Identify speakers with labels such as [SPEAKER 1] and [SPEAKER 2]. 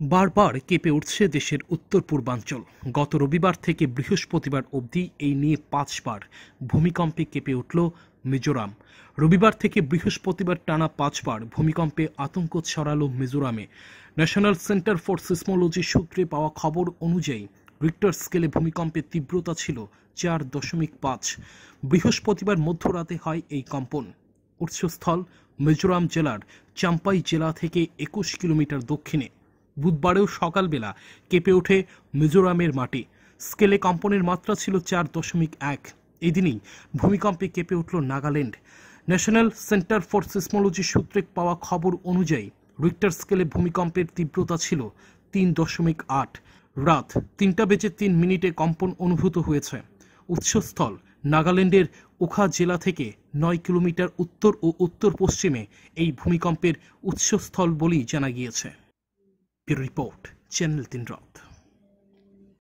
[SPEAKER 1] বারবার কেঁপে উঠছে দেশের উত্তর পূর্বাঞ্চল। গত রবিবার থেকে বৃহস্পতিবার অবধি এই নিয়ে পাঁচবার ভূমিকম্পে কেঁপে উঠল মিজোরাম। রবিবার থেকে বৃহস্পতিবার টানা পাঁচবার ভূমিকম্পে আতঙ্ক ছড়ালো মিজোরামে। ন্যাশনাল সেন্টার ফর সিসমোলজি সূত্রে পাওয়া খবর অনুযায়ী রিক্টার স্কেলে ভূমিকম্পের তীব্রতা ছিল চার দশমিক পাঁচ। বৃহস্পতিবার মধ্যরাতে হয় এই কম্পন। উৎসস্থল মিজোরাম জেলার চাম্পাই জেলা থেকে একুশ কিলোমিটার দক্ষিণে। বুধবারেও সকালবেলা কেঁপে ওঠে মিজোরামের মাটি। স্কেলে কম্পনের মাত্রা ছিল চার দশমিক এক। এদিনই ভূমিকম্পে কেঁপে উঠল Nagaland. National centre for seismology সূত্রে পাওয়া খবর অনুযায়ী, রিক্টার স্কেলে ভূমিকম্পের তীব্রতা ছিল তিন দশমিক আট। রাত তিনটা বেজে তিন মিনিটে কম্পন অনুভূত হয়েছে। উৎসস্থল নাগাল্যান্ডের ওখা জেলা থেকে নয় কিলোমিটার উত্তর ও উত্তর পশ্চিমে এই ভূমিকম্পের উৎসস্থল বলেই জানা গিয়েছে। ব্যুরো রিপোর্ট চ্যানেল তিন রাত